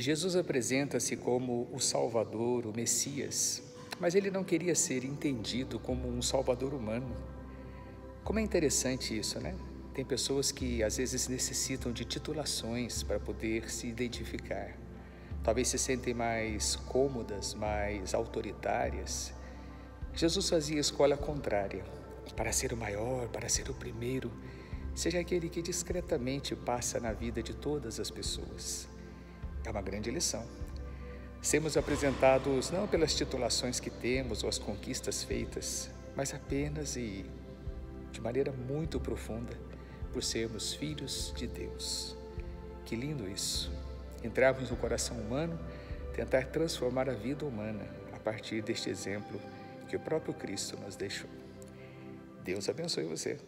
Jesus apresenta-se como o Salvador, o Messias, mas ele não queria ser entendido como um Salvador humano. Como é interessante isso, né? Tem pessoas que às vezes necessitam de titulações para poder se identificar. Talvez se sentem mais cômodas, mais autoritárias. Jesus fazia a escolha contrária. Para ser o maior, para ser o primeiro, seja aquele que discretamente passa na vida de todas as pessoas. É uma grande lição. Sermos apresentados não pelas titulações que temos ou as conquistas feitas, mas apenas e de maneira muito profunda por sermos filhos de Deus. Que lindo isso! Entrarmos no coração humano, tentar transformar a vida humana a partir deste exemplo que o próprio Cristo nos deixou. Deus abençoe você.